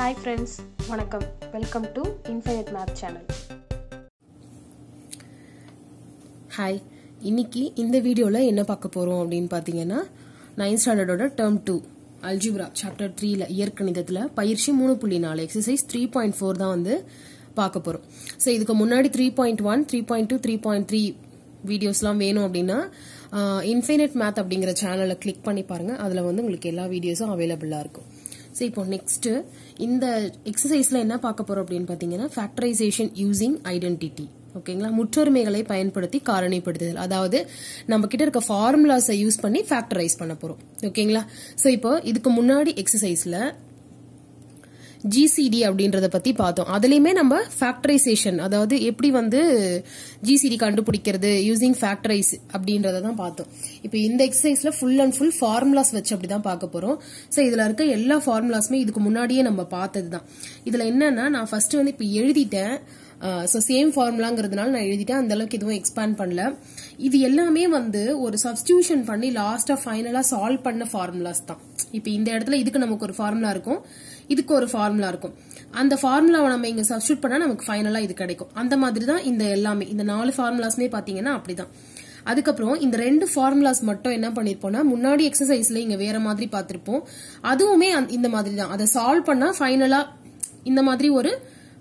Hi friends வணக்கம். Welcome to infinite map channel hi இன்னைக்கு இந்த வீடியோவில் என்ன பார்க்க போகிறோம் அப்படின்னு பார்த்தீங்கன்னா நைன்த் ஸ்டாண்டர்டோட டேர்ம் டூ அல்ஜிப்ரா சாப்டர் த்ரீல இயற்கணிதத்தில் பயிற்சி மூணு புள்ளி நாலு எக்ஸசைஸ் த்ரீ பாயிண்ட் ஃபோர் தான் வந்து பார்க்க போகிறோம் ஸோ இதுக்கு முன்னாடி three point one three point two three point three வீடியோஸ்லாம் வேணும் அப்படின்னா இன்ஃபைனட் மேத் அப்படிங்கிற சேனலை கிளிக் பண்ணி பாருங்கள் அதில் வந்து உங்களுக்கு எல்லா வீடியோஸும் அவைலபிளாக இருக்கும். ஸோ இப்போ நெக்ஸ்ட்டு இந்த எக்ஸசைஸில் என்ன பார்க்க போகிறோம் அப்படின்னு பார்த்தீங்கன்னா ஃபேக்டரைசேஷன் யூசிங் ஐடென்டிட்டி ஓகேங்களா முற்றொருமைகளை பயன்படுத்தி காரணிப்படுத்துதல். அதாவது நம்ம கிட்ட இருக்க ஃபார்முலாஸை யூஸ் பண்ணி ஃபேக்டரைஸ் பண்ண போகிறோம் ஓகேங்களா ஸோ இப்போ இதுக்கு முன்னாடி எக்ஸசைஸில் ஜிசிடி அப்படின்றத பத்தி பார்த்தோம். அதுலயுமே நம்ம ஃபேக்டரைசேஷன் அதாவது எப்படி வந்து ஜிசிடி கண்டுபிடிக்கிறது யூசிங் ஃபேக்டரைஸ் அப்படின்றத தான் பார்த்தோம். இப்போ இந்த எக்ஸசைஸ்ல ஃபுல் அண்ட் ஃபுல் ஃபார்முலாஸ் வச்சு அப்படிதான் பார்க்க போறோம். ஸோ இதுல இருக்க எல்லா ஃபார்முலாஸுமே இதுக்கு முன்னாடியே நம்ம பார்த்தது தான் இதுல என்னன்னா நான் ஃபர்ஸ்ட் வந்து இப்போ எழுதிட்டேன். ஸோ சேம் ஃபார்முலாங்கிறதுனால நான் எழுதிட்டேன். அந்த அளவுக்கு எதுவும் எக்ஸ்பேண்ட் பண்ணல. இது எல்லாமே வந்து ஒரு சப்ஸ்டியூஷன் பண்ணி லாஸ்டா ஃபைனலா சால்வ் பண்ண ஃபார்முலாஸ் தான். இப்போ இந்த இடத்துல இதுக்கு நமக்கு ஒரு ஃபார்முலா இருக்கும் இதுக்கு ஒரு ஃபார்முலா இருக்கும். அந்த ஃபார்முலாவை நம்ம இங்க சப்ஸ்டியூட் பண்ணா நமக்கு ஃபைனலா இது கிடைக்கும். அந்த மாதிரி தான் இந்த எல்லாமே இந்த நாலு ஃபார்முலாஸ்மே பாத்தீங்கன்னா அப்படிதான். அதுக்கப்புறம் இந்த ரெண்டு ஃபார்முலாஸ் மட்டும் என்ன பண்ணிருப்போம்னா முன்னாடி எக்ஸசைஸ்ல இங்க வேற மாதிரி பார்த்திருப்போம் அதுவுமே இந்த மாதிரி தான். அதை சால்வ் பண்ணா ஃபைனலா இந்த மாதிரி ஒரு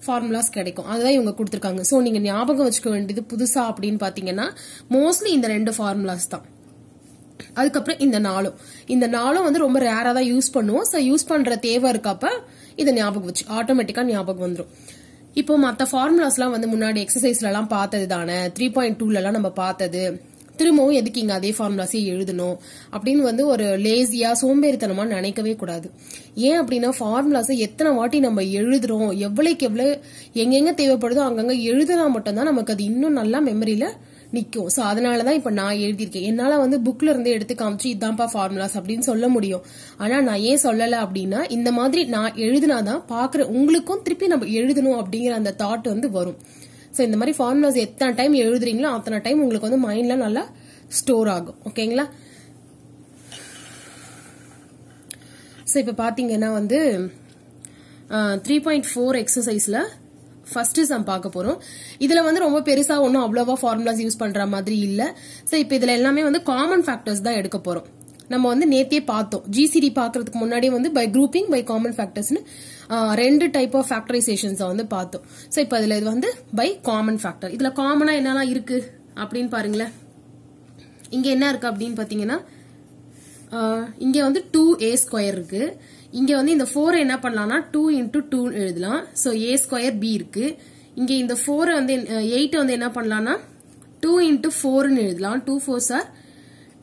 ஃபார்முலாஸ் கிடைக்கும். அதுதான் இவங்க கொடுத்துருக்காங்க. ஸோ நீங்கள் ஞாபகம் வச்சுக்க வேண்டியது புதுசா அப்படின்னு பார்த்தீங்கன்னா மோஸ்ட்லி இந்த ரெண்டு ஃபார்முலாஸ் தான். அதுக்கப்புறம் இந்த நாளும். இந்த நாளும் வந்து ரொம்ப ரேராக தான் யூஸ் பண்ணுவோம். ஸோ யூஸ் பண்ணுற தேவை இருக்கப்ப இதை ஞாபகம் வச்சு ஆட்டோமேட்டிக்காக ஞாபகம் வந்துடும் இப்போ மற்ற ஃபார்முலாஸ்லாம் வந்து முன்னாடி எக்ஸசைஸ்லலாம் பார்த்தது தானே த்ரீ பாயிண்ட் டூலலாம் நம்ம பார்த்தது. திரும்பவும் எதுக்கு இங்க அதே ஃபார்முலாஸே எழுதணும்? அப்படின்னு வந்து ஒரு லேசியா சோம்பேறித்தனமா நினைக்கவே கூடாது. ஏன் அப்படின்னா ஃபார்முலாஸை எத்தனை வாட்டி நம்ம எழுதுறோம் எவ்வளவுக்கு எவ்வளவு எங்கெங்க தேவைப்படுதோ அங்கங்க எழுதுனா மட்டும்தான் நமக்கு அது இன்னும் நல்லா மெமரியில நிக்கும். சோ அதனாலதான் இப்ப நான் எழுதியிருக்கேன். என்னால வந்து புக்ல இருந்து எடுத்து காமிச்சு இதான்ப்பா ஃபார்முலாஸ் அப்படின்னு சொல்ல முடியும். ஆனா நான் ஏன் சொல்லல அப்படின்னா இந்த மாதிரி நான் எழுதினாதான் பாக்குற உங்களுக்கும் திருப்பி நம்ம எழுதணும் அப்படிங்கிற அந்த தாட் வந்து வரும். ஸோ இந்த மாதிரி ஃபார்முலாஸ் எத்தனை டைம் எழுதுறீங்களோ அத்தனை டைம் உங்களுக்கு வந்து மைண்ட்ல நல்லா ஸ்டோர் ஆகும். ஓகேங்களா ஸோ இப்போ பார்த்தீங்கன்னா வந்து த்ரீ பாயிண்ட் ஃபோர் எக்ஸசைஸில் ஃபர்ஸ்ட் சம் பார்க்க போறோம். இதுல வந்து ரொம்ப பெருசா ஒன்றும் அவ்வளோவா ஃபார்முலாஸ் யூஸ் பண்ற மாதிரி இல்லை. ஸோ இப்போ இதுல எல்லாமே வந்து காமன் ஃபேக்டர்ஸ் தான் எடுக்க போறோம். நம்ம வந்து நேத்தே பார்த்தோம். ஜிசிடி பாக்குறதுக்கு முன்னாடியே வந்து பை குரூப்பிங் பை காமன் ஃபேக்டர்ஸ்னு ரெண்டு டைப் ஆஃப் ஃபேக்டரைசேஷன்ஸ் வந்து பார்த்தோம். ஸோ இப்போ இதுல இது வந்து பை காமன் ஃபேக்டர் இதுல காமனா என்னெல்லாம் இருக்கு அப்படின்னு பாருங்களேன். இங்க என்ன இருக்கு அப்படின்னு பாத்தீங்கன்னா இங்க வந்து டூ ஏ ஸ்கொயர் இருக்கு. இங்க வந்து இந்த ஃபோரை என்ன பண்ணலாம்னா டூ இன்டூ டூ எழுதலாம். ஸோ ஏ ஸ்கொயர் பி இருக்கு. இங்க இந்த ஃபோரை வந்து எயிட் வந்து என்ன பண்ணலாம்னா டூ இன்டூ ஃபோர்னு எழுதலாம். டூ ஃபோர் சார்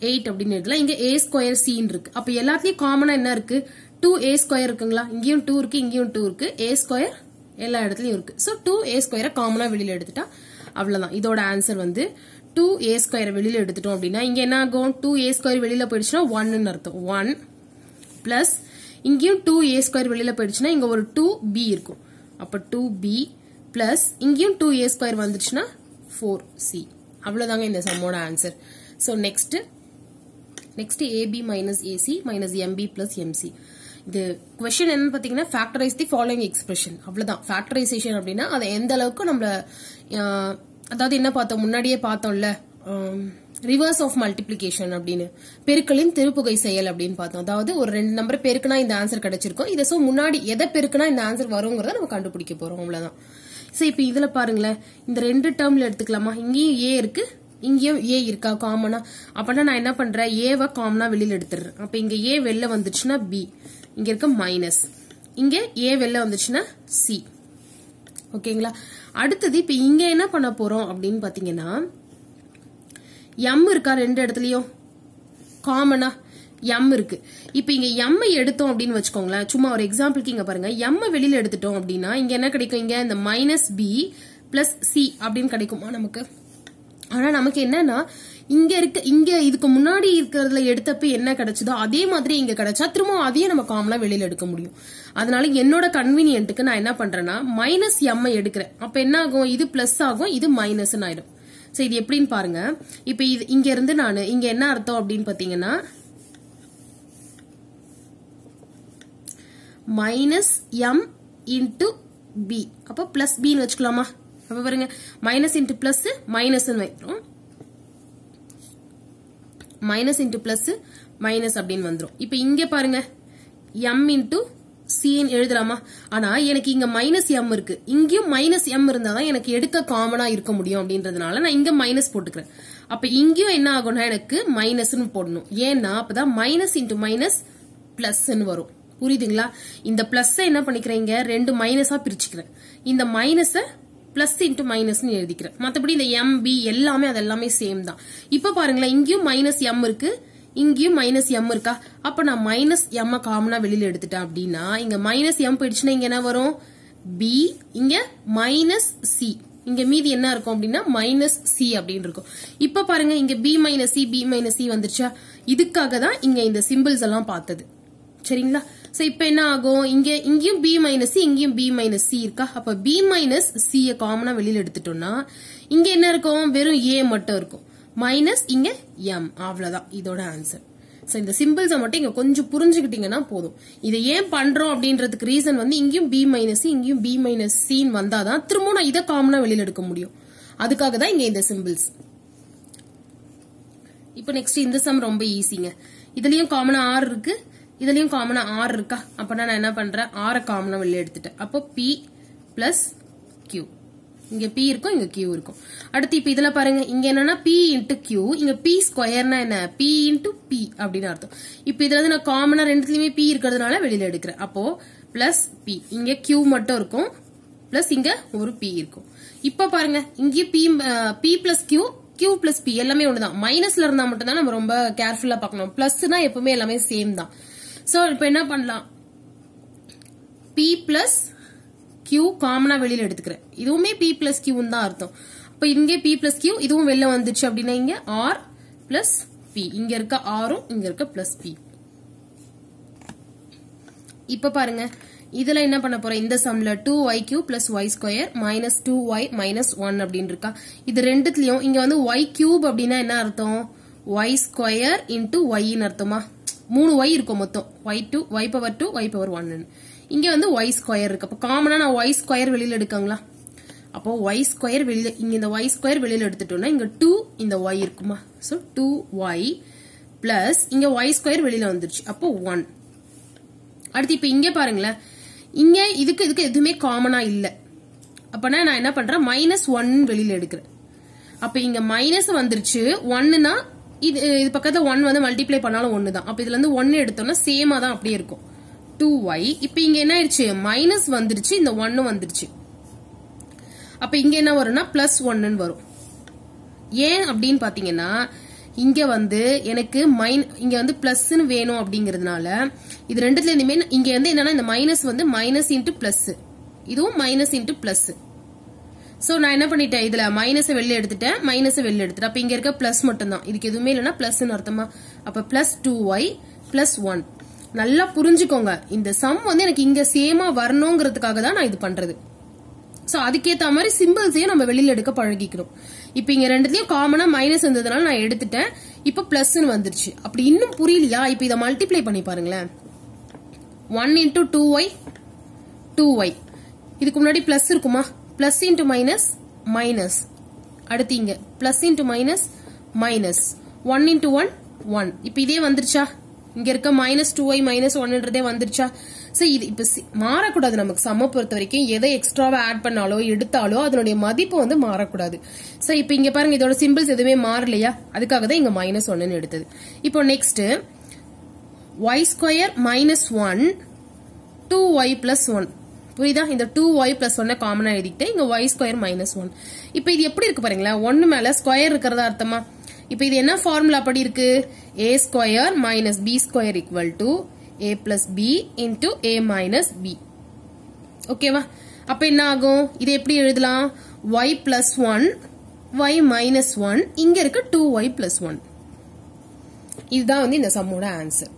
எயிட் அப்படின்னு எழுதலாம். இங்க ஏ ஸ்கொயர் சின்னு இருக்கு. அப்ப எல்லாத்துலயும் காமனா என்ன இருக்கு? டூ ஏ ஸ்கொயர் இருக்குங்களா? இங்கேயும் டூ இருக்கு இங்கேயும் டூ இருக்கு. ஏ ஸ்கொயர் எல்லா இடத்துலயும் இருக்கு. ஸோ டூ ஏ ஸ்கொயரை காமனா வெளியில எடுத்துட்டா அவ்வளவுதான். இதோட ஆன்சர் வந்து டூ ஏ ஸ்கொயர் வெளியில எடுத்துட்டோம் அப்படின்னா இங்க என்ன ஆகும்? டூ ஏ ஸ்கொயர் வெளியில போயிடுச்சுன்னா ஒன்னு அர்த்தம். ஒன் பிளஸ் இங்கேயும் டூ ஏ ஸ்கொயர் வெளியில போயிடுச்சுன்னா இங்க ஒரு டூ பி இருக்கும். அப்ப டூ பி பிளஸ் இங்கேயும் டூ ஏ ஸ்கொயர் வந்துருச்சுன்னா ஃபோர் சி அவ்வளவுதாங்க இந்த சம்மோட answer so next next AB minus AC minus MB plus MC இது கொஸ்டின் என்னன்னு பாத்தீங்கன்னா ஃபேக்டரைஸ் தி ஃபாலோயிங் எக்ஸ்பிரஷன் அவ்வளவுதான். ஃபேக்டரைசேஷன் அப்படின்னா அதை எந்த அளவுக்கு நம்ம அதாவது என்ன பார்த்தோம்? முன்னாடியே பார்த்தோம்ல ரிவர்ஸ் ஆஃப் மல்டிபிளிகேஷன் அப்படின்னு. பெருக்களின் திருப்புகை செயல் அப்படின்னு பார்த்தோம். அதாவது ஒரு ரெண்டு நம்பர் பெருக்குனா இந்த ஆன்சர் கிடைச்சிருக்கும். இதை ஸோ முன்னாடி எதை பெருக்குனா இந்த ஆன்சர் வருங்கிறத நம்ம கண்டுபிடிக்க போறோம். அவ்வளவுதான். சோ இப்போ இதுல பாருங்களேன். இந்த ரெண்டு டேர்ம்ல எடுத்துக்கலாமா? இங்கேயும் ஏ இருக்கு இங்கேயும் ஏ இருக்கா காமனா அப்பனா நான் என்ன பண்றேன்? ஏவை காமனா வெளியில எடுத்துடுறேன். அப்ப இங்க ஏ வெளில வந்துச்சுன்னா பி இங்க இருக்க மைனஸ் இங்க ஏ வெளில வந்துச்சுன்னா சி ஓகேங்களா? அடுத்தது இப்ப இங்க என்ன பண்ண போறோம் அப்படின்னு பாத்தீங்கன்னா எம் இருக்கா ரெண்டு இடத்துலயும்? காமனா எம் இருக்கு. இப்ப இங்க எம் எடுத்தோம் அப்படின்னு வச்சுக்கோங்களேன். சும்மா ஒரு எக்ஸாம்பிளுக்கு இங்க பாருங்க. எம் வெளியில எடுத்துட்டோம் அப்படின்னா இங்க என்ன கிடைக்கும்? இங்க இந்த மைனஸ் பி பிளஸ் சி அப்படின்னு கிடைக்குமா நமக்கு? ஆனா நமக்கு என்னன்னா இங்க இருக்க இங்க இதுக்கு முன்னாடி இருக்கிறதுல எடுத்தப்ப என்ன கிடைச்சதோ அதே மாதிரி இங்க கிடைச்சா திரும்ப அதையே நம்ம காமனா வெளியில எடுக்க முடியும். அதனால என்னோட கன்வீனியன்ட்டுக்கு நான் என்ன பண்றேன்னா மைனஸ் எம் எடுக்கிறேன். அப்ப என்ன ஆகும்? இது பிளஸ் ஆகும் இது மைனஸ் ஆயிடும். சரி இது எப்படின்னு பாருங்க. இப்ப இது இங்க இருந்து நான் இங்க என்ன அர்த்தம் அப்படின்னு பாத்தீங்கன்னா மைனஸ் எம் இன்டு பி அப்போ பிளஸ் பின்னு வச்சுக்கலாமா? அப்ப பாருங்க மைனஸ் இன்டு பிளஸ் மைனஸ் வைக்கிறோம். மைனஸ் இன்டு பிளஸ் மைனஸ் அப்படின்னு வந்துடும் இப்ப இங்க பாருங்க எம் இன்டு சின்னு எழுதலாமா? ஆனா எனக்கு இங்க மைனஸ் எம் இருக்கு. இங்கேயும் மைனஸ் எம் இருந்தாதான் எனக்கு எடுக்க காமனா இருக்க முடியும் அப்படின்றதுனால நான் இங்க மைனஸ் போட்டுக்கிறேன். அப்ப இங்கேயும் என்ன ஆகும்னா எனக்கு மைனஸ்னு போடணும். ஏன்னா அப்பதான் மைனஸ் இன்டு மைனஸ் பிளஸ்ன்னு வரும். புரியுதுங்களா? இந்த பிளஸ் என்ன பண்ணிக்கிறேன் இங்க? ரெண்டு மைனஸா பிரிச்சுக்கிறேன். இந்த மைனஸ பிளஸ் இன்டூ மைனஸ்னு எழுதிக்கிறேன். மத்தபடி இந்த எம் பி எல்லாமே அது எல்லாமே சேம் தான். இப்ப பாருங்களேன் இங்கேயும் மைனஸ் எம் இருக்கு இங்கேயும் மைனஸ் எம் இருக்கா? அப்ப நான் மைனஸ் எம் காமனா வெளியில எடுத்துட்டேன் அப்படின்னா இங்க மைனஸ் எம் போயிடுச்சுன்னா இங்க என்ன வரும்? பி இங்க மைனஸ் சி இங்க மீதி என்ன இருக்கும் அப்படின்னா மைனஸ் சி அப்படின்னு இருக்கும். இப்ப பாருங்க இங்க b minus c b minus c வந்துருச்சா? இதுக்காக தான் இங்க இந்த சிம்பிள்ஸ் எல்லாம் பார்த்தது. சரிங்களா? சோ இப்ப என்ன ஆகும்? இங்க இங்கேயும் பி மைனஸ் சி இங்கேயும் பி மைனஸ் சி இருக்கா? அப்ப பி மைனஸ் சிய காமனா வெளியில எடுத்துட்டோம்னா இங்க என்ன இருக்கும்? வெறும் ஏ மட்டும் இருக்கும். மைனஸ் இங்க எம் அவ்வளவுதான். இதோட ஆன்சர் சோ இந்த சிம்பிள்ஸை மட்டும் இங்க கொஞ்சம் புரிஞ்சுக்கிட்டீங்கன்னா போதும். இதை ஏன் பண்றோம் அப்படின்றதுக்கு ரீசன் வந்து இங்கேயும் பி மைனஸ் இங்கேயும் பி மைனஸ் சின்னு வந்தாதான் திரும்பவும் நான் இதை காமனா வெளியில எடுக்க முடியும். அதுக்காக தான் இங்க இந்த சிம்பிள்ஸ் இப்போ நெக்ஸ்ட் இந்த சம் ரொம்ப ஈஸிங்க இதுலயும் காமனா ஆர் இருக்கு. இதுலயும் காமனா ஆர் இருக்கா? அப்பனா நான் என்ன பண்றேன்? ஆரை காமனா வெளியே எடுத்துட்டேன். அப்போ பி பிளஸ் கியூ இங்க பி இருக்கும் இங்க கியூ இருக்கும். அடுத்து இப்ப இதுல பாருங்க இங்க என்னன்னா பி இன்டு கியூ இங்க பி ஸ்கொயர்னா என்ன? பி இன்டு பி அப்படின்னு அர்த்தம். இப்ப இதுல வந்து நான் காமனா ரெண்டுத்துலயுமே பி இருக்கிறதுனால வெளியில எடுக்கிறேன். அப்போ பிளஸ் பி இங்க கியூ மட்டும் இருக்கும் பிளஸ் இங்க ஒரு பி இருக்கும். இப்ப பாருங்க இங்க b b plus q q plus b எல்லாமே ஒண்ணுதான். மைனஸ்ல இருந்தா மட்டும் தான் நம்ம ரொம்ப கேர்ஃபுல்லா பார்க்கணும். பிளஸ்னா எப்பவுமே எல்லாமே சேம் தான். சோ இப்ப என்ன பண்ணலாம்? பி பிளஸ் கியூ காமனா வெளியில எடுத்துக்கிறேன். இதுவுமே பி பிளஸ் கியூன்னு தான் அர்த்தம். அப்ப இங்கே பி பிளஸ் கியூ இதுவும் வெளில வந்துச்சு அப்படின்னா இங்க ஆர் பிளஸ் பி இங்க இருக்க ஆரும் இங்க இருக்க பிளஸ் பி இப்ப பாருங்க. இதுல என்ன பண்ண போறோம்? இந்த சம்ல two y q plus y square minus two y minus one அப்படின்னு இருக்கா. இது ரெண்டுத்துலயும் இங்க வந்து ஒய் கியூப் அப்படின்னா என்ன அர்த்தம்? ஒய் ஸ்கொயர் இன்டூ ஒய்ன்னு அர்த்தமா? மூணு ஒய் இருக்கும் மொத்தம். Y two y power two y power ஒன்னு இங்க வந்து ஒய் ஸ்கொயர் இருக்கு. அப்போ காமனா நான் ஒய் ஸ்கொயர் வெளியில எடுக்காங்களா? அப்போ ஒய் ஸ்கொயர் வெளியில இங்க இந்த ஒய் ஸ்கொயர் வெளியில எடுத்துட்டோம்னா இங்க டூ இந்த ஒய் இருக்குமா? ஸோ டூ ஒய் பிளஸ் இங்க ஒய் ஸ்கொயர் வெளியில வந்துருச்சு. அப்போ ஒன் அடுத்து இப்ப இங்க பாருங்களேன். இங்க இதுக்கு இதுக்கு எதுவுமே காமனா இல்ல. அப்பனா நான் என்ன பண்றேன்? மைனஸ் ஒன் வெளியில எடுக்கிறேன். அப்ப இங்க மைனஸ் வந்துருச்சு. ஒன்னுனா இது இது பக்கத்துல ஒன் வந்து மல்டிப்ளை பண்ணாலும் ஒன்று தான் அப்ப இதுல இருந்து ஒன்னு எடுத்தோம்னா சேமா தான் அப்படியே இருக்கும். டூ ஒய் இப்ப இங்க என்ன ஆயிடுச்சு? மைனஸ் வந்துருச்சு. இந்த ஒன்னு வந்துருச்சு. அப்ப இங்க என்ன வரும்னா பிளஸ் ஒன்னு வரும். ஏன் அப்படின்னு பாத்தீங்கன்னா இங்க வந்து எனக்கு மைன் இங்க வந்து பிளஸ்ன்னு வேணும் அப்படிங்கறதுனால இது ரெண்டுத்துல இருந்துமே இங்க வந்து என்னன்னா இந்த மைனஸ் வந்து மைனஸ் இன்ட்டு பிளஸ் இதுவும் மைனஸ் இன்ட்டு பிளஸ் சோ நான் என்ன பண்ணிட்டேன்? இதுல மைனஸ் வெளில எடுத்துட்டேன். மைனஸ் வெளில எடுத்துட்டேன். அப்ப இங்க இருக்க பிளஸ் மட்டும் தான் இதுக்கு எதுவுமே இல்லைன்னா பிளஸ் அர்த்தமா? அப்ப plus two y plus one நல்லா புரிஞ்சுக்கோங்க. இந்த சம் வந்து எனக்கு இங்க சேமா வரணுங்கிறதுக்காக தான் நான் இது பண்றது. சோ அதுக்கேத்த மாதிரி சிம்பிள்ஸையும் நம்ம வெளியில எடுக்க பழகிக்கணும் இப்ப இங்க ரெண்டுத்தையும் காமனா மைனஸ் இருந்ததுனால நான் எடுத்துட்டேன். இப்ப பிளஸ்ன்னு வந்துருச்சு. அப்படி இன்னும் புரியலையா? இப்ப இதை மல்டிப்ளை பண்ணி பாருங்களேன். One into two y two y இதுக்கு முன்னாடி பிளஸ் இருக்குமா? பிளஸ் இன்டு மைனஸ் மைனஸ் அடுத்து இங்க plus into minus minus one into one one இப்ப இதே வந்துருச்சா? இங்க இருக்க மைனஸ் டூ ஒய் மைனஸ் ஒன்ன்றதே வந்துருச்சா? சோ இது இப்போ சி- மாறக்கூடாது நமக்கு சம பொறுத்த வரைக்கும். எதை எக்ஸ்ட்ராவா ஆட் பண்ணாலோ எடுத்தாலோ அதனுடைய மதிப்பு வந்து மாறக்கூடாது. சோ இப்போ இங்க பாருங்க இதோட சிம்பிள்ஸ் எதுவுமே மாறலையா? அதுக்காக தான் இங்க மைனஸ் ஒன்னு எடுத்தது. இப்போ next y square minus one two y plus one புரியுதா? இந்த டூ ஒய் பிளஸ் ஒன்னை காமனா எழுதிட்டு இங்க ஒய் ஸ்கொயர் மைனஸ் ஒன் இப்போ இது எப்படி இருக்கு பாருங்களேன் ஒன்னு மேல ஸ்கொயர் இருக்கிறதா அர்த்தமா? இப்போ இது என்ன ஃபார்முலா அப்படி இருக்கு? A square minus b square equal to a plus b into a minus b ஓகேவா அப்ப என்ன ஆகும்? இது எப்படி எழுதலாம்? Y plus one y minus one இங்க இருக்க டூ ஒய் பிளஸ் ஒன் இதுதான் வந்து இந்த சம்மோட ஆன்சர்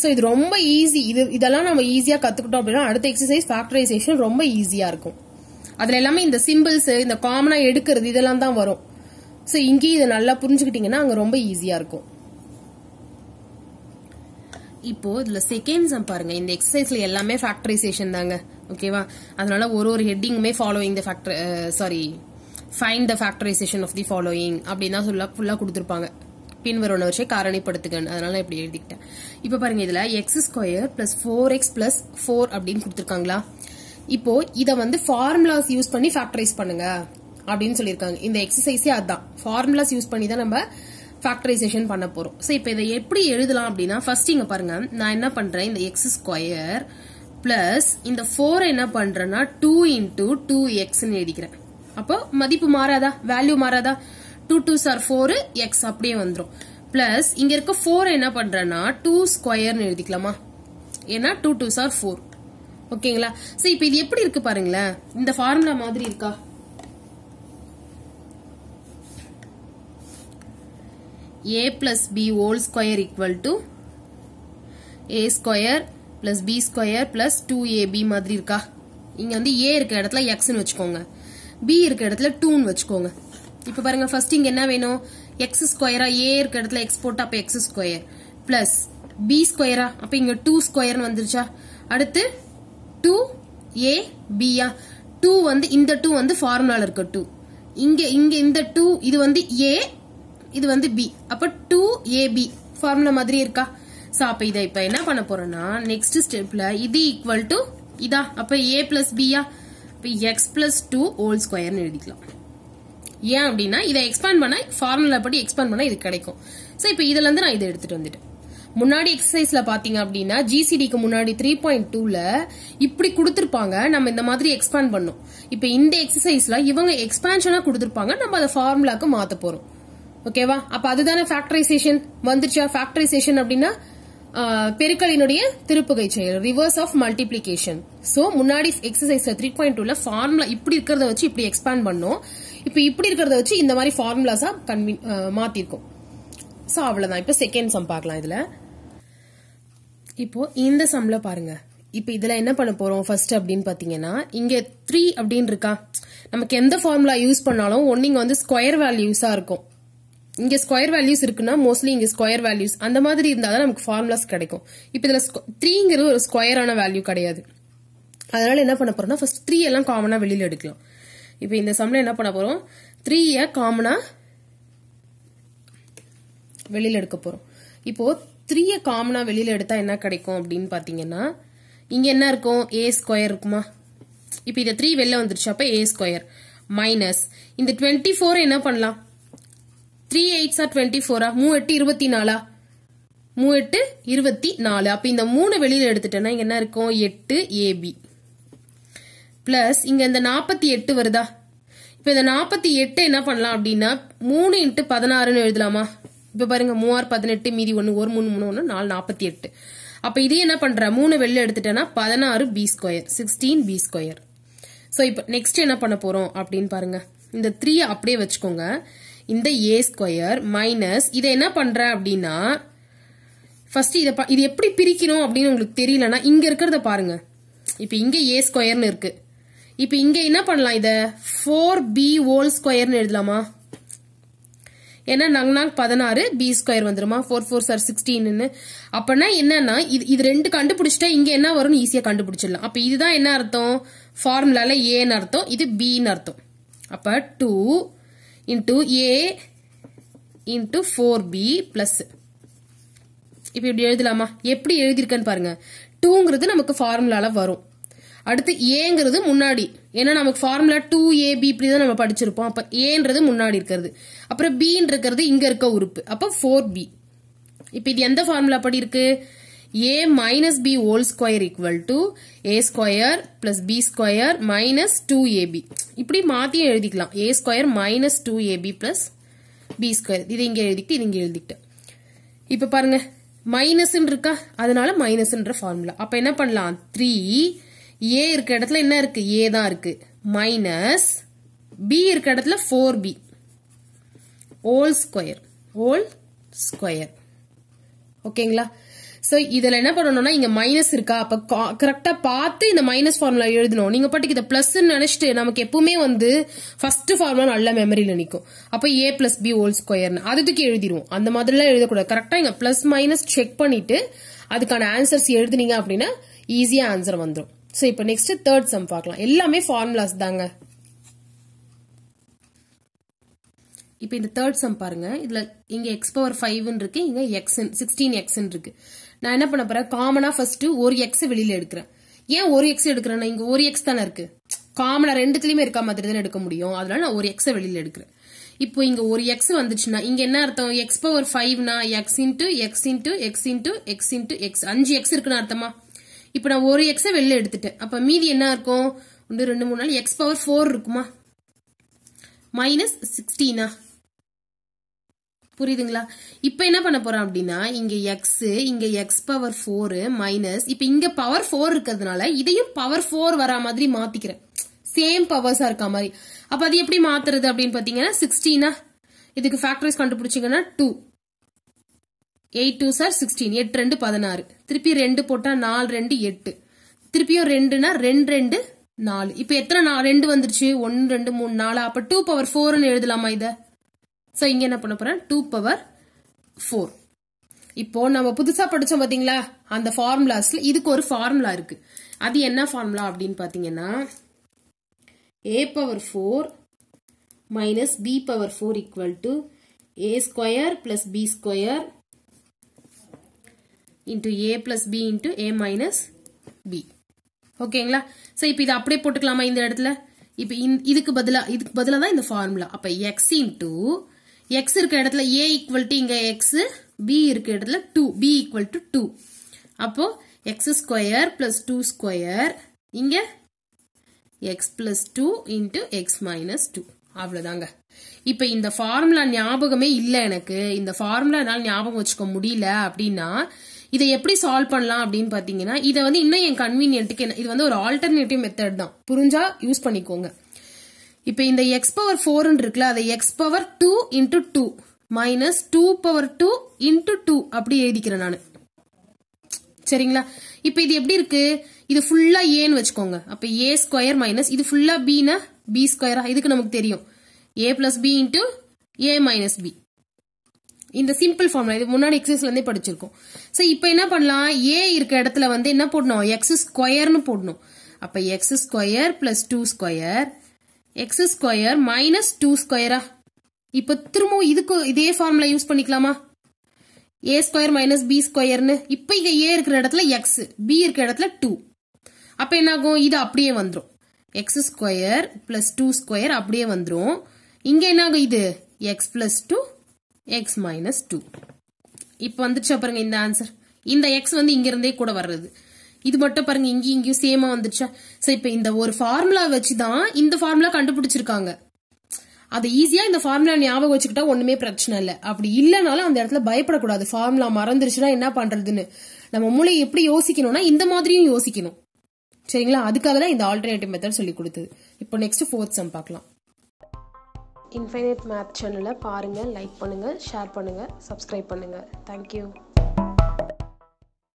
ஸோ இது ரொம்ப ஈஸி இது இதெல்லாம் நம்ம ஈஸியாக கற்றுக்கிட்டோம் அப்படின்னா அடுத்த எக்ஸசைஸ் ஃபேக்டரைசேஷன் ரொம்ப ஈஸியாக இருக்கும். அதில் எல்லாமே இந்த சிம்பிள்ஸ் இந்த காமனாக எடுக்கிறது இதெல்லாம் தான் வரும். ஸோ இங்கேயும் இதை நல்லா புரிஞ்சுக்கிட்டீங்கன்னா அங்கே ரொம்ப ஈஸியாக இருக்கும். இப்போ இதுல செகண்ட் சம் பாருங்க. இந்த எக்ஸசைஸ்ல எல்லாமே ஃபேக்டரைசேஷன் தாங்க. ஓகேவா அதனால ஒரு ஒரு ஹெட்டிங்குமே following the factor sorry find the factorisation of the following அப்படின்னு தான் சொல்ல ஃபுல்லாக கொடுத்துருப்பாங்க. பின்வரும் வச்சு காரணிப்படுத்துகன். அதனால இப்படி எழுதிக்கிட்டேன். இப்போ பாருங்க இதுல x square plus four x plus four அப்படின்னு கொடுத்துருக்காங்களா? இப்போ இத வந்து ஃபார்முலாஸ் யூஸ் பண்ணி ஃபேக்டரைஸ் பண்ணுங்க அப்படின்னு சொல்லியிருக்காங்க. இந்த எக்ஸசைஸே அதுதான் ஃபார்முலாஸ் யூஸ் பண்ணி தான் நம்ம ஃபேக்டரைசேஷன் பண்ண போறோம். ஸோ இப்போ இதை எப்படி எழுதலாம் அப்படின்னா ஃபர்ஸ்ட் இங்க பாருங்க நான் என்ன பண்றேன்? இந்த எக்ஸ் ஸ்கொயர் பிளஸ் இந்த ஃபோர் என்ன பண்றேன்னா டூ இன்டூ டூ எக்ஸ்ன்னு எழுதிக்கிறேன். அப்போ மதிப்பு மாறாதா? வேல்யூ மாறாதா? Two two sir four x அப்படியே வந்துடும் பிளஸ் இங்க இருக்க ஃபோர் என்ன பண்றேன்னா டூ ஸ்கொயர்னு எழுதிக்கலாமா? ஏன்னா டூ டூ சார் ஃபோர் ஓகேங்களா? சோ இப்போ இது எப்படி இருக்கு பாருங்களேன். இந்த ஃபார்முலா மாதிரி இருக்கா? A a b b square equal equal a square square b square square plus 2ab மாதிரி இருக்கா? இங்க வந்து ஏ இருக்க இடத்துல எக்ஸ்ன்னு வச்சுக்கோங்க. பி இருக்க இடத்துல டூன்னு வச்சுக்கோங்க. இப்ப பாருங்க ஃபர்ஸ்ட் இங்க என்ன வேணும்? எக்ஸ் ஸ்கொயரா ஏ இருக்க இடத்துல எக்ஸ் போட்டா அப்ப எக்ஸ் ஸ்கொயர் பிளஸ் பி ஸ்கொயரா அப்ப இங்க டூ ஸ்கொயர்னு வந்துருச்சா? அடுத்து டூ ஏ பியா டூ வந்து இந்த டூ வந்து ஃபார்முலால இருக்க டூ இங்க இங்க இந்த டூ இது வந்து ஏ இது வந்து பி அப்ப டூ ஏபி ஃபார்முலா மாதிரி இருக்கா? சோ அப்ப இதை இப்ப என்ன பண்ண போறோம்னா நெக்ஸ்ட் ஸ்டெப்ல இது ஈக்குவல் டு இதா. அப்ப ஏ பிளஸ் பியா இப்ப எக்ஸ் பிளஸ் டூ ஹோல் ஸ்கொயர்னு எழுதிக்கலாம். ஏன் அப்படின்னா இதை எக்ஸ்பேண்ட் பண்ண ஃபார்முலா படி எக்ஸ்பேண்ட் பண்ண இது கிடைக்கும். ஸோ இப்போ இதுல இருந்து நான் இதை எடுத்துட்டு வந்துட்டேன். முன்னாடி எக்ஸசைஸ்ல பாத்தீங்க அப்படின்னா ஜிசிடிக்கு முன்னாடி த்ரீ பாயிண்ட் டூல இப்படி கொடுத்திருப்பாங்க நம்ம இந்த மாதிரி எக்ஸ்பேண்ட் பண்ணோம். இப்போ இந்த எக்ஸசைஸ்ல இவங்க எக்ஸ்பேன்ஷனா கொடுத்திருப்பாங்க நம்ம அதை ஃபார்முலாக்கு மாத்த போறோம். ஓகேவா அப்ப அதுதானே ஃபேக்டரைசேஷன் வந்துருச்சா? ஃபேக்டரைசேஷன் அப்படின்னா பெருக்களினுடைய திருப்புகை செயல் ரிவர்ஸ் ஆஃப் மல்டிபிளிகேஷன் சோ முன்னாடி எக்ஸசைஸ் த்ரீ பாயிண்ட் டூல ஃபார்முலா இப்படி இருக்கிறத வச்சு இப்படி எக்ஸ்பேண்ட் பண்ணோம். இப்போ இப்படி இருக்கிறத வச்சு இந்த மாதிரி ஃபார்முலாஸா கன்வி மாத்திருக்கோம். சோ அவ்வளவுதான். இப்போ செகண்ட் சம் பார்க்கலாம் இதுல. இப்போ இந்த சம்ல பாருங்க. இப்போ இதுல என்ன பண்ண போறோம்? ஃபர்ஸ்ட் அப்படின்னு பாத்தீங்கன்னா இங்க த்ரீ அப்படின்னு இருக்கா? நமக்கு எந்த ஃபார்முலா யூஸ் பண்ணாலும் ஒன்னிங்க வந்து ஸ்கொயர் வேல்யூஸா இருக்கும். இங்க ஸ்கொயர் வேல்யூஸ் இருக்குன்னா மோஸ்ட்லி இங்க ஸ்கொயர் வேல்யூஸ் அந்த மாதிரி இருந்தால் தான் நமக்கு ஃபார்முலாஸ் கிடைக்கும். இப்போ இதுல த்ரீங்கிறது ஒரு ஸ்கொயரான வேல்யூ கிடையாது. அதனால என்ன பண்ண போறோம்னா ஃபர்ஸ்ட் த்ரீ எல்லாம் காமனா வெளியில எடுக்கலாம். இப்போ இந்த சம்ல என்ன பண்ண போறோம்? த்ரீய காமனா வெளியில எடுக்க போறோம். இப்போ த்ரீய காமனா வெளியில எடுத்தா என்ன கிடைக்கும் அப்படின்னு பாத்தீங்கன்னா இங்க என்ன இருக்கும்? ஏ ஸ்கொயர் இருக்குமா? இப்போ இந்த த்ரீ வெளில வந்துருச்சு. அப்ப ஏ ஸ்கொயர் மைனஸ் இந்த டுவெண்ட்டி ஃபோர் என்ன பண்ணலாம்? த்ரீ எயிட்ஸா டுவெண்ட்டி ஃபோரா மூ எட்டு இருபத்தி நாலா? மூ எட்டு இருபத்தி நாலு. அப்ப இந்த மூணு வெளியில எடுத்துட்டேன்னா இங்க என்ன இருக்கும்? எட்டு ஏபி பிளஸ் இங்க இந்த நாற்பத்தி எட்டு வருதா? இப்ப இந்த நாற்பத்தி எட்டு என்ன பண்ணலாம் அப்படின்னா மூணு இன்ட்டு பதினாறுன்னு எழுதலாமா? இப்ப பாருங்க மூவாறு பதினெட்டு மீதி ஒன்னு ஒரு மூணு மூணு ஒன்று நாலு நாற்பத்தி எட்டு. அப்ப இதே என்ன பண்ற? மூணு வெளில எடுத்துட்டேன்னா பதினாறு b square sixteen b square so இப்போ நெக்ஸ்ட் என்ன பண்ண போறோம் அப்படின்னு பாருங்க. இந்த த்ரீ அப்படியே வச்சுக்கோங்க. இந்த ஏ ஸ்கொயர் மைனஸ் இதை என்ன பண்ற அப்படின்னா ஃபர்ஸ்ட் இதை இது எப்படி பிரிக்கணும் அப்படின்னு உங்களுக்கு தெரியலன்னா இங்க இருக்கிறத பாருங்க. இப்போ இங்க ஏ ஸ்கொயர்னு இருக்கு. இப்போ இங்க என்ன பண்ணலாம் இத? ஃபோர் பி ஹோல் ஸ்கொயர்னு எழுதலாமா? ஏன்னா நாங்க பதினாறு பி ஸ்கொயர் வந்துருமா? ஃபோர் ஃபோர் சார் சிக்ஸ்டீன்னு அப்பனா என்னன்னா இது இது ரெண்டு கண்டுபிடிச்சிட்டா இங்க என்ன வரும்னு ஈஸியா கண்டுபிடிச்சிடலாம். அப்ப இதுதான் என்ன அர்த்தம்? ஃபார்முலால ஏன்னு அர்த்தம் இது பின்னு அர்த்தம். அப்ப two into a into four b plus இப்ப இப்படி எழுதலாமா? எப்படி எழுதியிருக்கேன்னு பாருங்க. டூங்கிறது நமக்கு ஃபார்முலால வரும். அடுத்து ஏங்கிறது முன்னாடி. ஏன்னா நமக்கு ஃபார்முலா டூ ஏ பி இப்படி தான் நம்ம படிச்சிருப்போம். அப்ப ஏன்றது முன்னாடி இருக்கிறது. அப்புறம் பின்னு இருக்கிறது இங்க இருக்க உறுப்பு. அப்ப ஃபோர் பி இப்ப இது எந்த ஃபார்முலா படி இருக்கு? A minus b whole square equal to a square plus b square minus two ab இப்படி மாத்தியும் எழுதிக்கலாம். A square minus two ab plus b square இது இங்க எழுதிட்டு இது இங்க எழுதிட்டு இப்ப பாருங்க. மைனஸ் இருக்கா? அதனால மைனஸ்ன்ற ஃபார்முலா அப்ப என்ன பண்ணலாம்? த்ரீ ஏ இருக்க இடத்துல என்ன இருக்கு? ஏ தான் இருக்கு. மைனஸ் பி இருக்க இடத்துல four b whole square whole square ஓகேங்களா ஸோ இதில் என்ன பண்ணணும்னா இங்கே மைனஸ் இருக்கா? அப்போ கரெக்டாக பார்த்து இந்த மைனஸ் ஃபார்முலா எழுதணும். நீங்கள் பாட்டுக்கு இதை ப்ளஸ்ன்னு நினச்சிட்டு நமக்கு எப்பவுமே வந்து ஃபர்ஸ்ட் ஃபார்முலா நல்ல மெமரியில் நிற்கும் அப்போ ஏ ப்ளஸ் பி ஹோல் ஸ்கொயர்னு அதுக்கு எழுதிடுவோம். அந்த மாதிரிலாம் எழுதக்கூடாது. கரெக்டாக இங்கே ப்ளஸ் மைனஸ் செக் பண்ணிட்டு அதுக்கான ஆன்சர்ஸ் எழுதுனீங்க அப்படின்னா ஈஸியாக ஆன்சர் வந்துடும் சோ இப்போ நெக்ஸ்ட் தேர்ட் சம் பார்க்கலாம். எல்லாமே ஃபார்முலாஸ் தாங்க. இப்போ இந்த தேர்ட் சம் பாருங்க. இதுல இங்க எக்ஸ் பவர் ஃபைவ் இருக்கு இங்க எக்ஸ் சிக்ஸ்டீன் எக்ஸ் இருக்கு. நான் என்ன பண்ண போறேன்? காமனா ஃபர்ஸ்ட் ஒரு எக்ஸ் வெளியில எடுக்கிறேன். ஏன் ஒரு எக்ஸ் எடுக்கிறேன்னா இங்க ஒரு எக்ஸ் தானே இருக்கு. காமனா ரெண்டுத்துலயுமே இருக்க மாதிரி தானே எடுக்க முடியும். அதனால நான் ஒரு எக்ஸை வெளியில எடுக்கிறேன். இப்போ இங்க ஒரு எக்ஸ் வந்துச்சுன்னா இங்க என்ன அர்த்தம்? X power ஃபைவ்னா x into x into x into x into x அஞ்சு எக்ஸ் இருக்குன்னு அர்த்தமா? இப்போ நான் ஒரு எக்ஸை வெளில எடுத்துட்டேன். அப்ப மீதி என்ன இருக்கும்? ஒன்று ரெண்டு மூணு நாள் எக்ஸ் பவர் ஃபோர் இருக்குமா? மைனஸ் சிக்ஸ்டீனா புரியுதுங்களா? இப்ப என்ன பண்ண போறோம் அப்படின்னா இங்க எக்ஸ் இங்க எக்ஸ் பவர் ஃபோர் மைனஸ் இப்ப இங்க பவர் ஃபோர் இருக்கிறதுனால இதையும் பவர் ஃபோர் வரா மாதிரி மாத்திக்கிறேன். சேம் பவர்ஸா இருக்க மாதிரி. அப்ப அது எப்படி மாத்துறது அப்படின்னு பாத்தீங்கன்னா சிக்ஸ்டீனா இதுக்கு ஃபேக்டரைஸ் கண்டுபிடிச்சிங்கன்னா டூ எயிட் டூ சார் சிக்ஸ்டீன் எட்டு ரெண்டு பதினாறு. திருப்பி ரெண்டு போட்டா நாலு ரெண்டு எட்டு. திருப்பியும் ரெண்டுனா ரெண்டு ரெண்டு நாலு. இப்ப எத்தனை ரெண்டு வந்துருச்சு? ஒன்னு ரெண்டு மூணு நாலு. அப்ப டூ பவர் ஃபோர்னு எழுதலாமா இத? சோ இங்க என்ன பண்ண போறேன்? டூ பவர் ஃபோர் இப்போ நம்ம புதுசா படிச்சோம் பாத்தீங்களா? அந்த ஃபார்முலாஸ்ல இதுக்கு ஒரு ஃபார்முலா இருக்கு. அது என்ன ஃபார்முலா அப்படின்னு பாத்தீங்கன்னா a power four minus b power four equal to a square plus b square into a plus b into a minus b ஓகேங்களா சோ இப்போ இது அப்படியே போட்டுக்கலாமா இந்த இடத்துல? இப்போ இதுக்கு பதிலா இதுக்கு பதிலா தான் இந்த ஃபார்முலா அப்ப எக்ஸ் இன்டூ எக்ஸ் இருக்க இடத்துல ஏ ஈக்குவல் டு இங்க எக்ஸ் பி இருக்க இடத்துல two b equal to two அப்போ x square plus two square இங்க x plus two into x minus two அவ்வளவுதாங்க. இப்ப இந்த ஃபார்முலா ஞாபகமே இல்ல எனக்கு. இந்த ஃபார்முலா என்னால ஞாபகம் வச்சுக்க முடியல அப்படின்னா இதை எப்படி சால்வ் பண்ணலாம் அப்படின்னு பாத்தீங்கன்னா இதை வந்து இன்னும் என் கன்வீனியன்ட்டுக்கு இது வந்து ஒரு ஆல்டர்னேட்டிவ் மெத்தட் தான். புரிஞ்சா யூஸ் பண்ணிக்கோங்க. இப்ப இந்த எக்ஸ் பவர் ஃபோர் இருக்குல்ல அதை X power two into two minus two power two into two அப்படி எழுதிக்கிறேன் நான். சரிங்களா? இப்ப இது எப்படி இருக்கு? இது ஃபுல்லா ஏன்னு வச்சுக்கோங்க. அப்ப ஏ ஸ்கொயர் மைனஸ் இது ஃபுல்லா பினா பி ஸ்கொயரா இதுக்கு நமக்கு தெரியும். A plus B into A minus B இந்த சிம்பிள் ஃபார்முலா இது முன்னாடி எக்ஸஸ்லேருந்தே படிச்சிருக்கோம். ஸோ இப்போ என்ன பண்ணலாம்? ஏ இருக்க இடத்துல வந்து என்ன போடணும்? எக்ஸ் ஸ்கொயர்னு போடணும். அப்போ X square plus two square X square minus two ஸ்கொயரா இப்போ திரும்பவும் இதுக்கு இதே ஃபார்முலா யூஸ் பண்ணிக்கலாமா? ஏ ஸ்கொயர் மைனஸ் பி ஸ்கொயர்னு இப்போ இங்கே ஏ இருக்கிற இடத்துல எக்ஸ் பி இருக்கிற இடத்துல டூ அப்போ என்ன ஆகும் இது அப்படியே வந்துடும் X square plus two square அப்படியே வந்துடும் இங்கே என்ன ஆகும் இது? X plus two X minus two இப்ப வந்துருச்சா பாருங்க இந்த ஆன்சர் இந்த எக்ஸ் வந்து இங்கிருந்தே கூட வர்றது. இது மட்டும் பாருங்க இங்கேயும் இங்கேயும் சேமா வந்துருச்சா? சரி இப்ப இந்த ஒரு ஃபார்முலா வச்சுதான் இந்த ஃபார்முலா கண்டுபிடிச்சிருக்காங்க. அதை ஈஸியா இந்த ஃபார்முலா ஞாபகம் வச்சுக்கிட்டா ஒண்ணுமே பிரச்சனை இல்லை. அப்படி இல்லைனாலும் அந்த இடத்துல பயப்படக்கூடாது. ஃபார்முலா மறந்துருச்சுன்னா என்ன பண்றதுன்னு. நம்ம மூளை எப்படி யோசிக்கணும்னா இந்த மாதிரியும் யோசிக்கணும். சரிங்களா? அதுக்காக தான் இந்த ஆல்டர்னேட்டிவ் மெத்தட் சொல்லி கொடுத்தது. இப்போ நெக்ஸ்ட் ஃபோர்த் சம் பார்க்கலாம். இன்ஃபைனைட் மேத் சேனலை பாருங்கள் லைக் பண்ணுங்கள் ஷேர் பண்ணுங்கள் சப்ஸ்கிரைப் பண்ணுங்கள். தேங்க்யூ